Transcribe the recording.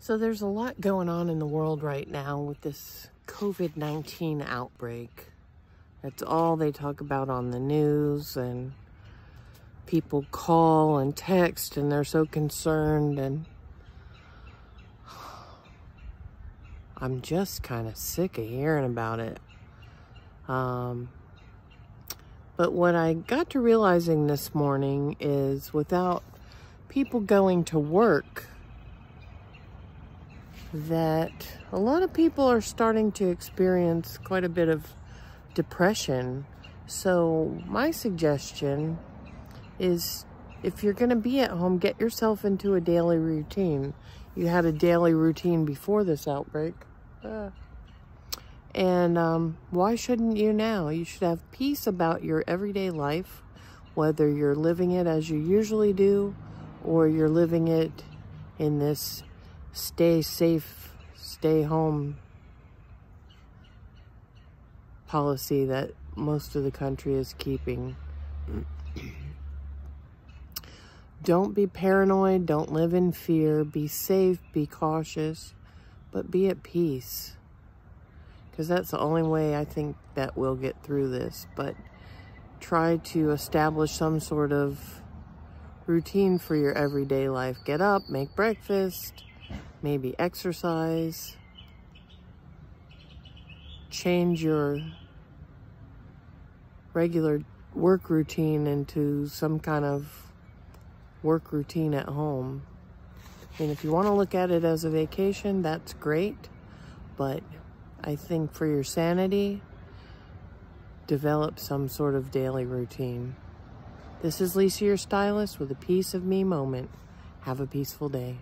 So there's a lot going on in the world right now with this COVID-19 outbreak. That's all they talk about on the news and people call and text and they're so concerned and I'm just kind of sick of hearing about it. Um, but what I got to realizing this morning is without people going to work, that a lot of people are starting to experience quite a bit of depression. So my suggestion is if you're going to be at home, get yourself into a daily routine. You had a daily routine before this outbreak. Uh, and um, why shouldn't you now? You should have peace about your everyday life, whether you're living it as you usually do or you're living it in this stay safe, stay home policy that most of the country is keeping. don't be paranoid. Don't live in fear. Be safe. Be cautious. But be at peace. Because that's the only way I think that we'll get through this. But try to establish some sort of routine for your everyday life. Get up, make breakfast, maybe exercise, change your regular work routine into some kind of work routine at home. And if you want to look at it as a vacation, that's great. But I think for your sanity, develop some sort of daily routine. This is Lisa, your stylist, with a Peace of Me moment. Have a peaceful day.